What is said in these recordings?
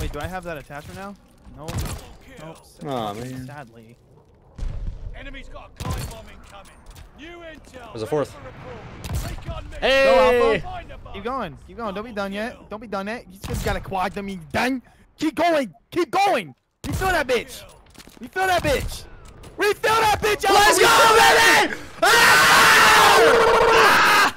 Wait, do I have that attachment now? Nope. Nope. Aw, man. Sadly. Enemy's got a glide bomb incoming. New intel. There's a fourth. Hey! Hey! Go, Keep going. Keep going. Don't be done yet. Don't be done yet. You just got a quad to me done. Keep going. Keep going. Refill that bitch. Refill that bitch. Refill that bitch. Alpha. Let's go, baby! Ah!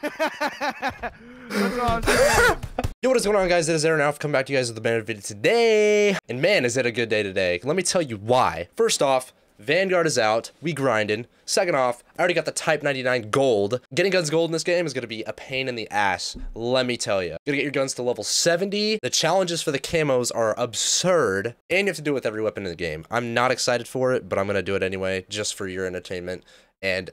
That's what I'm saying. Yo, what is going on, guys? It is Aaron Alpha coming back to you guys with a better video today. And man, is it a good day today. Let me tell you why. First off, Vanguard is out. We grinding. Second off, I already got the Type 99 gold. Getting guns gold in this game is going to be a pain in the ass. Let me tell you. Gonna get your guns to level 70. The challenges for the camos are absurd. And you have to do it with every weapon in the game. I'm not excited for it, but I'm going to do it anyway, just for your entertainment. And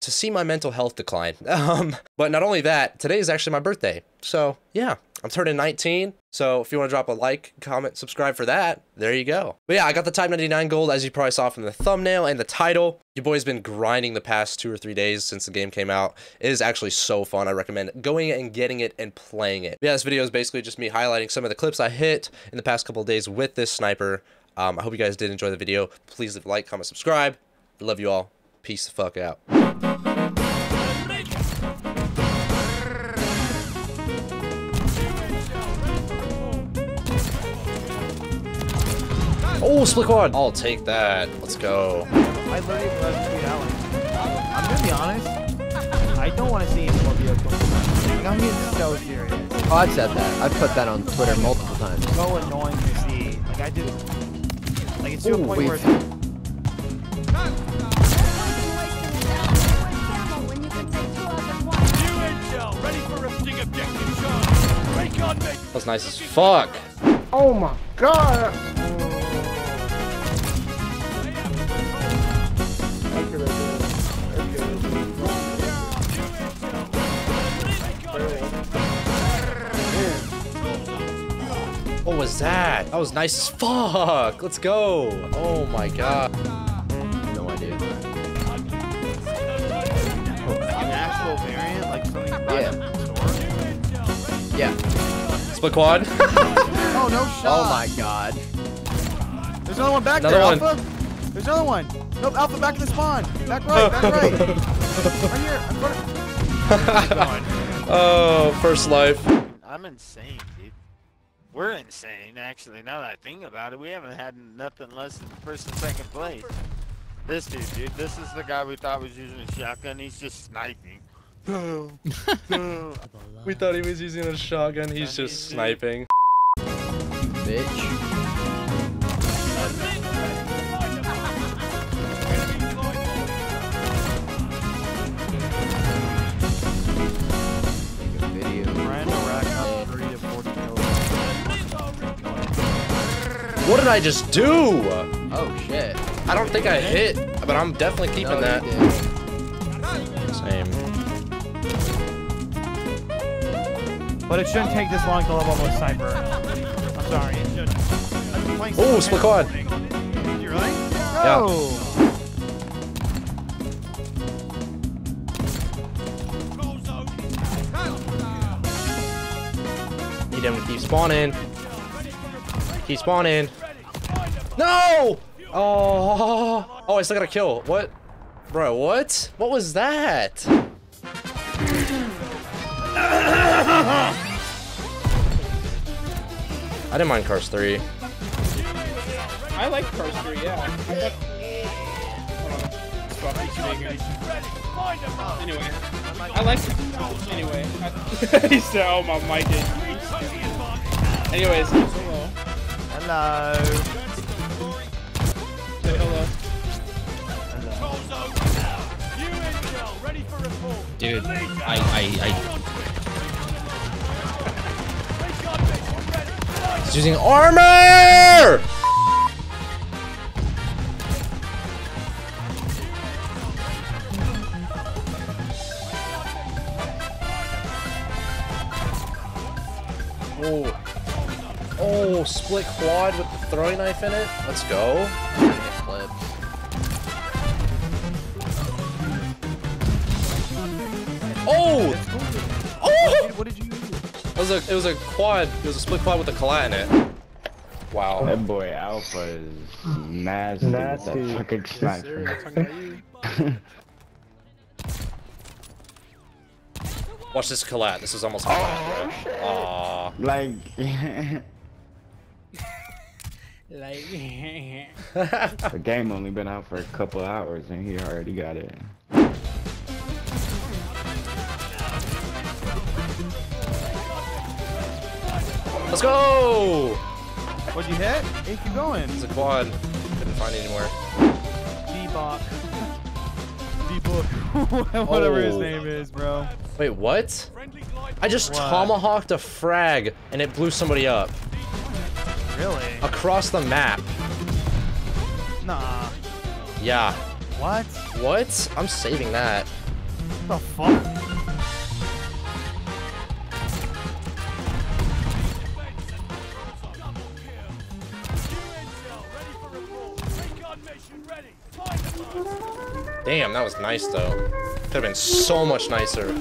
to see my mental health decline. Um, but not only that, today is actually my birthday. So yeah, I'm turning 19. So if you want to drop a like, comment, subscribe for that, there you go. But yeah, I got the Type 99 gold as you probably saw from the thumbnail and the title. Your boy's been grinding the past two or three days since the game came out. It is actually so fun. I recommend going and getting it and playing it. But yeah, this video is basically just me highlighting some of the clips I hit in the past couple of days with this sniper. Um, I hope you guys did enjoy the video. Please leave a like, comment, subscribe. I love you all. Peace the fuck out. Oh, split quad. I'll take that. Let's go. I literally love tweet Allen. I'm gonna be honest. I don't want to see any more vehicles. Like, I'm getting so serious. Oh, I said that. I've put that on Twitter multiple times. So annoying to see. Like I do. Like it's to a Ooh, point wait. where it's, New intel. Ready for lifting objective charge. Recon me. That's nice as fuck. Oh my god! What was that? That was nice as fuck. Let's go. Oh my god. No idea. an actual variant, like something Yeah. store. Yeah. Split quad. Oh no shot. Oh my god. There's another one back Another there, one. Alpha. There's another one. Nope, Alpha back to the spawn. Back right, back right. right here. I'm gonna... oh, first life. I'm insane. We're insane, actually. Now that I think about it, we haven't had nothing less than first and second place. This dude, dude, this is the guy we thought was using a shotgun. He's just sniping. We thought he was using a shotgun. He's just sniping. Bitch. What did I just do? Oh shit. I don't think I hit, but I'm definitely keeping No, that. Same. But it shouldn't take this long to level up a sniper. I'm sorry, it shouldn't. I've been playing Oh, so split many- quad. Did you really? Yeah. Go! Need him to keep spawning. Keep spawning. No! Oh, oh, I still got a kill. What? Bro, what? What was that? I didn't mind Cars 3. I like Cars 3, yeah. He's. Anyway. I like Anyway. I... he said, oh, my mic is... Anyways. Hello. Hello. Say hello. New intel. Ready for report. Dude, I, I, I, Recon me. I'm ready. He's using armor! Oh. Oh, split quad with the throwing knife in it. Let's go. Clip. Oh! Oh! What did you use? It was a it was a quad. It was a split quad with a collat in it. Wow. That boy Alpha is nasty. Nasty. That fucking sniper. we're talking about you. Watch this collat. This is almost collat, bro. Oh, Aw. like, Like, the game only been out for a couple hours and he already got it. Let's go! What'd you hit? Hey, keep going. It's a quad. Couldn't find it anywhere. D-Bok. D-Book. Whatever his Oh. name is, bro. Wait, what? I just What? tomahawked a frag and it blew somebody up Really? across the map. Nah. Yeah. What? What? I'm saving that. What the fuck? intel, ready for report. Recon mission ready. Find them. Damn, that was nice though. Could have been so much nicer.